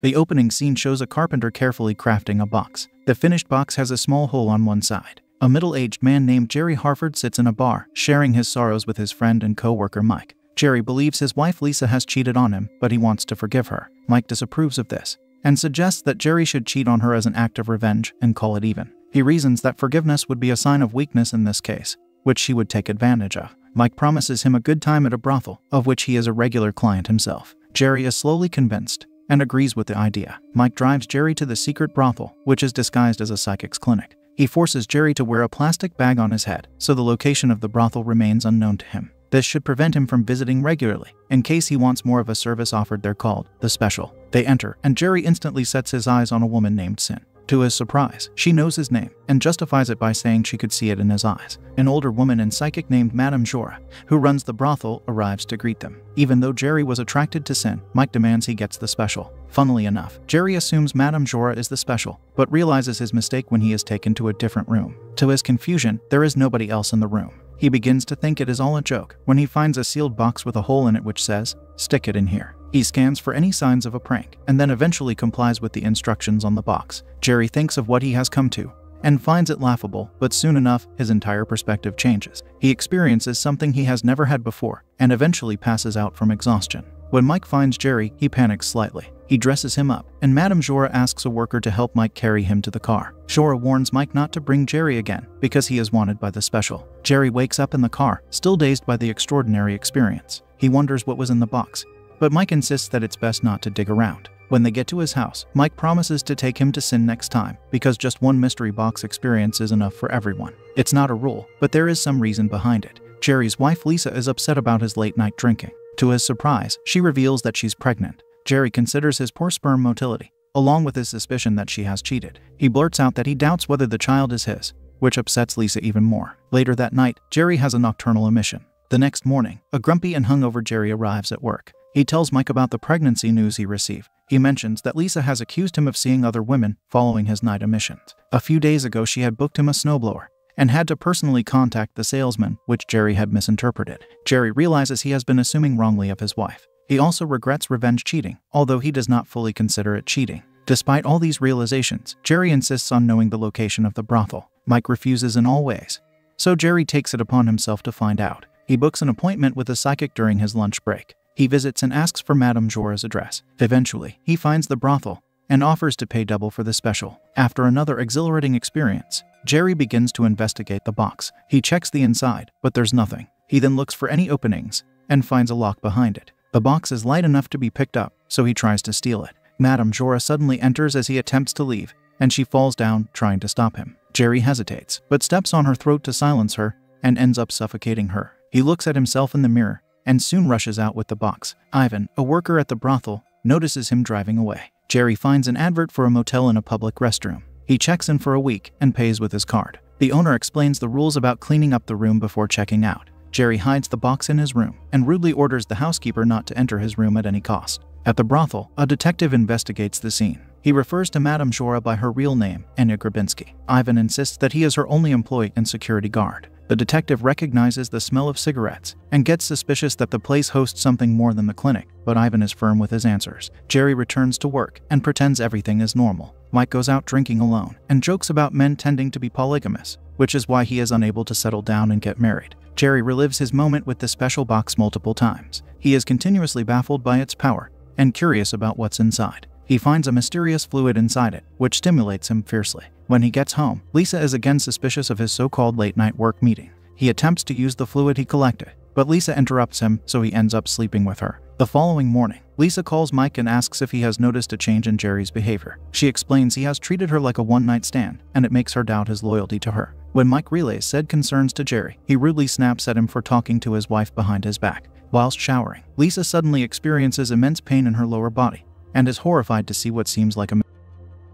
The opening scene shows a carpenter carefully crafting a box. The finished box has a small hole on one side. A middle aged man named Jerry Harford sits in a bar, sharing his sorrows with his friend and co worker Mike. Jerry believes his wife Lisa has cheated on him, but he wants to forgive her. Mike disapproves of this and suggests that Jerry should cheat on her as an act of revenge and call it even. He reasons that forgiveness would be a sign of weakness in this case, which she would take advantage of. Mike promises him a good time at a brothel, of which he is a regular client himself. Jerry is slowly convinced and agrees with the idea. Mike drives Jerry to the secret brothel, which is disguised as a psychic's clinic. He forces Jerry to wear a plastic bag on his head, so the location of the brothel remains unknown to him. This should prevent him from visiting regularly. In case he wants more of a service offered, they're called the special. They enter, and Jerry instantly sets his eyes on a woman named Sin. To his surprise, she knows his name and justifies it by saying she could see it in his eyes. An older woman and psychic named Madame Jora, who runs the brothel, arrives to greet them. Even though Jerry was attracted to Sin, Mike demands he gets the special. Funnily enough, Jerry assumes Madame Jora is the special, but realizes his mistake when he is taken to a different room. To his confusion, there is nobody else in the room. He begins to think it is all a joke when he finds a sealed box with a hole in it which says, Stick it in here. He scans for any signs of a prank and then eventually complies with the instructions on the box. Jerry thinks of what he has come to and finds it laughable, but soon enough, his entire perspective changes. He experiences something he has never had before and eventually passes out from exhaustion. When Mike finds Jerry, he panics slightly. He dresses him up, and Madame Jora asks a worker to help Mike carry him to the car. Jora warns Mike not to bring Jerry again because he is wanted by the special. Jerry wakes up in the car, still dazed by the extraordinary experience. He wonders what was in the box but Mike insists that it's best not to dig around. When they get to his house, Mike promises to take him to Sin next time because just one mystery box experience is enough for everyone. It's not a rule, but there is some reason behind it. Jerry's wife Lisa is upset about his late night drinking. To his surprise, she reveals that she's pregnant. Jerry considers his poor sperm motility, along with his suspicion that she has cheated. He blurts out that he doubts whether the child is his, which upsets Lisa even more. Later that night, Jerry has a nocturnal emission. The next morning, a grumpy and hungover Jerry arrives at work. He tells Mike about the pregnancy news he received. He mentions that Lisa has accused him of seeing other women following his night emissions. A few days ago, she had booked him a snowblower and had to personally contact the salesman, which Jerry had misinterpreted. Jerry realizes he has been assuming wrongly of his wife. He also regrets revenge cheating, although he does not fully consider it cheating. Despite all these realizations, Jerry insists on knowing the location of the brothel. Mike refuses in all ways. So Jerry takes it upon himself to find out. He books an appointment with a psychic during his lunch break. He visits and asks for Madame Jora's address. Eventually, he finds the brothel and offers to pay double for the special. After another exhilarating experience, Jerry begins to investigate the box. He checks the inside, but there's nothing. He then looks for any openings and finds a lock behind it. The box is light enough to be picked up, so he tries to steal it. Madame Jora suddenly enters as he attempts to leave, and she falls down, trying to stop him. Jerry hesitates, but steps on her throat to silence her and ends up suffocating her. He looks at himself in the mirror and soon rushes out with the box. Ivan, a worker at the brothel, notices him driving away. Jerry finds an advert for a motel in a public restroom. He checks in for a week and pays with his card. The owner explains the rules about cleaning up the room before checking out. Jerry hides the box in his room and rudely orders the housekeeper not to enter his room at any cost. At the brothel, a detective investigates the scene. He refers to Madame Jora by her real name, Anya Grabinski. Ivan insists that he is her only employee and security guard. The detective recognizes the smell of cigarettes and gets suspicious that the place hosts something more than the clinic, but Ivan is firm with his answers. Jerry returns to work and pretends everything is normal. Mike goes out drinking alone and jokes about men tending to be polygamous, which is why he is unable to settle down and get married. Jerry relives his moment with the special box multiple times. He is continuously baffled by its power and curious about what's inside. He finds a mysterious fluid inside it, which stimulates him fiercely. When he gets home, Lisa is again suspicious of his so called late night work meeting. He attempts to use the fluid he collected, but Lisa interrupts him, so he ends up sleeping with her. The following morning, Lisa calls Mike and asks if he has noticed a change in Jerry's behavior. She explains he has treated her like a one night stand, and it makes her doubt his loyalty to her. When Mike relays said concerns to Jerry, he rudely snaps at him for talking to his wife behind his back. Whilst showering, Lisa suddenly experiences immense pain in her lower body and is horrified to see what seems like a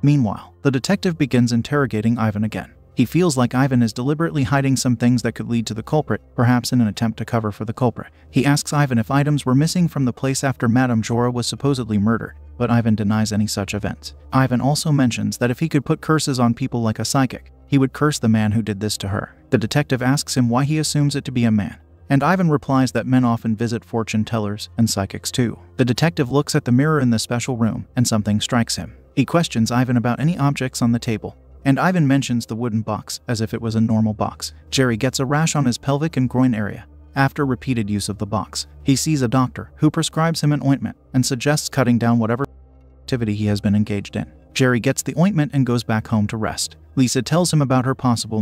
Meanwhile, the detective begins interrogating Ivan again. He feels like Ivan is deliberately hiding some things that could lead to the culprit, perhaps in an attempt to cover for the culprit. He asks Ivan if items were missing from the place after Madame Jora was supposedly murdered, but Ivan denies any such events. Ivan also mentions that if he could put curses on people like a psychic, he would curse the man who did this to her. The detective asks him why he assumes it to be a man, and Ivan replies that men often visit fortune tellers and psychics too. The detective looks at the mirror in the special room and something strikes him. He questions Ivan about any objects on the table, and Ivan mentions the wooden box as if it was a normal box. Jerry gets a rash on his pelvic and groin area after repeated use of the box. He sees a doctor who prescribes him an ointment and suggests cutting down whatever activity he has been engaged in. Jerry gets the ointment and goes back home to rest. Lisa tells him about her possible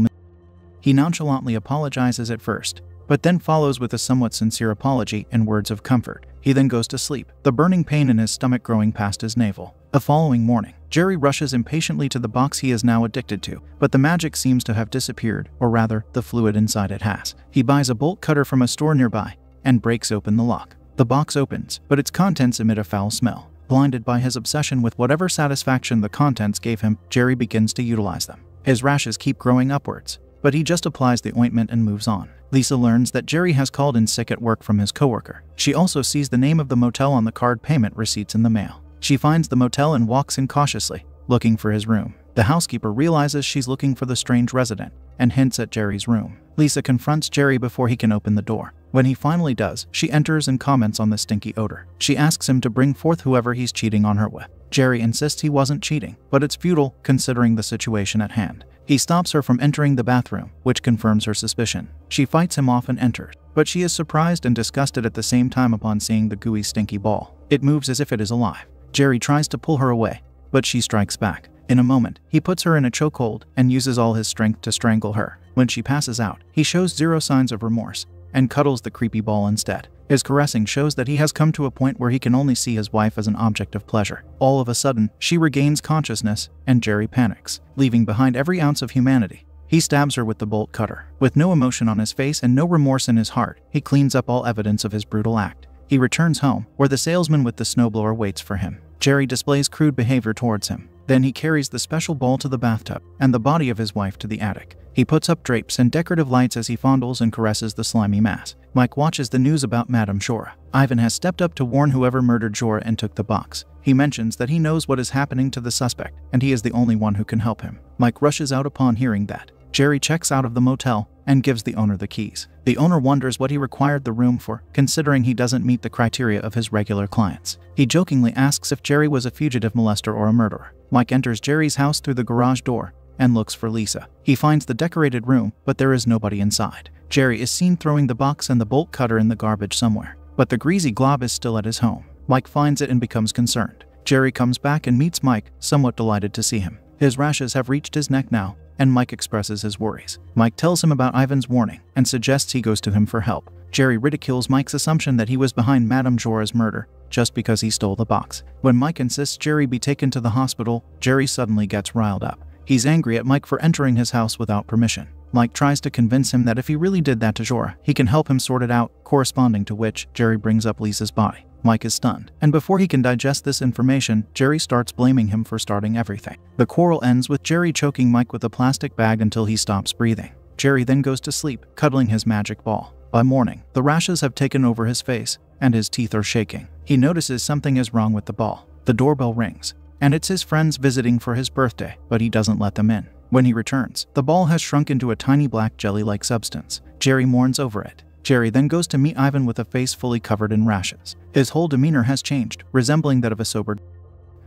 he nonchalantly apologizes at first, but then follows with a somewhat sincere apology and words of comfort. He then goes to sleep, the burning pain in his stomach growing past his navel. The following morning, Jerry rushes impatiently to the box he is now addicted to, but the magic seems to have disappeared, or rather, the fluid inside it has. He buys a bolt cutter from a store nearby and breaks open the lock. The box opens, but its contents emit a foul smell. Blinded by his obsession with whatever satisfaction the contents gave him, Jerry begins to utilize them. His rashes keep growing upwards, but he just applies the ointment and moves on. Lisa learns that Jerry has called in sick at work from his coworker. She also sees the name of the motel on the card payment receipts in the mail. She finds the motel and walks in cautiously, looking for his room. The housekeeper realizes she's looking for the strange resident and hints at Jerry's room. Lisa confronts Jerry before he can open the door. When he finally does, she enters and comments on the stinky odor. She asks him to bring forth whoever he's cheating on her with. Jerry insists he wasn't cheating, but it's futile considering the situation at hand. He stops her from entering the bathroom, which confirms her suspicion. She fights him off and enters, but she is surprised and disgusted at the same time upon seeing the gooey stinky ball. It moves as if it is alive. Jerry tries to pull her away, but she strikes back. In a moment, he puts her in a chokehold and uses all his strength to strangle her. When she passes out, he shows zero signs of remorse and cuddles the creepy ball instead. His caressing shows that he has come to a point where he can only see his wife as an object of pleasure. All of a sudden, she regains consciousness, and Jerry panics, leaving behind every ounce of humanity. He stabs her with the bolt cutter. With no emotion on his face and no remorse in his heart, he cleans up all evidence of his brutal act. He returns home, where the salesman with the snowblower waits for him. Jerry displays crude behavior towards him. Then he carries the special ball to the bathtub and the body of his wife to the attic. He puts up drapes and decorative lights as he fondles and caresses the slimy mass. Mike watches the news about Madame Jora. Ivan has stepped up to warn whoever murdered Jora and took the box. He mentions that he knows what is happening to the suspect, and he is the only one who can help him. Mike rushes out upon hearing that. Jerry checks out of the motel and gives the owner the keys. The owner wonders what he required the room for, considering he doesn't meet the criteria of his regular clients. He jokingly asks if Jerry was a fugitive molester or a murderer. Mike enters Jerry's house through the garage door and looks for Lisa. He finds the decorated room, but there is nobody inside. Jerry is seen throwing the box and the bolt cutter in the garbage somewhere, but the greasy glob is still at his home. Mike finds it and becomes concerned. Jerry comes back and meets Mike, somewhat delighted to see him. His rashes have reached his neck now, and Mike expresses his worries. Mike tells him about Ivan's warning and suggests he goes to him for help. Jerry ridicules Mike's assumption that he was behind Madame Jora's murder just because he stole the box. When Mike insists Jerry be taken to the hospital, Jerry suddenly gets riled up. He's angry at Mike for entering his house without permission. Mike tries to convince him that if he really did that to Jora, he can help him sort it out, corresponding to which Jerry brings up Lisa's body. Mike is stunned, and before he can digest this information, Jerry starts blaming him for starting everything. The quarrel ends with Jerry choking Mike with a plastic bag until he stops breathing. Jerry then goes to sleep, cuddling his magic ball. By morning, the rashes have taken over his face, and his teeth are shaking. He notices something is wrong with the ball. The doorbell rings, and it's his friends visiting for his birthday, but he doesn't let them in. When he returns, the ball has shrunk into a tiny black jelly like substance. Jerry mourns over it. Jerry then goes to meet Ivan with a face fully covered in rashes. His whole demeanor has changed, resembling that of a sobered.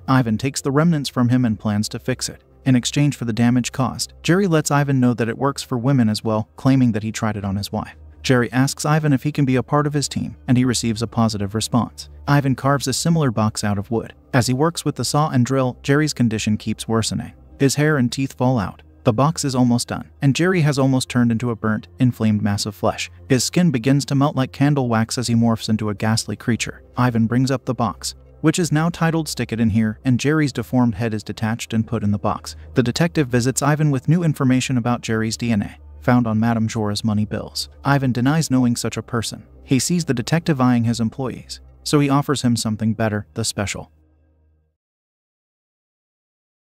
Ivan takes the remnants from him and plans to fix it. In exchange for the damage caused, Jerry lets Ivan know that it works for women as well, claiming that he tried it on his wife. Jerry asks Ivan if he can be a part of his team, and he receives a positive response. Ivan carves a similar box out of wood. As he works with the saw and drill, Jerry's condition keeps worsening. His hair and teeth fall out. The box is almost done, and Jerry has almost turned into a burnt, inflamed mass of flesh. His skin begins to melt like candle wax as he morphs into a ghastly creature. Ivan brings up the box, which is now titled Stick It In Here, and Jerry's deformed head is detached and put in the box. The detective visits Ivan with new information about Jerry's DNA found on Madame Jora's money bills. Ivan denies knowing such a person. He sees the detective eyeing his employees, so he offers him something better, the special.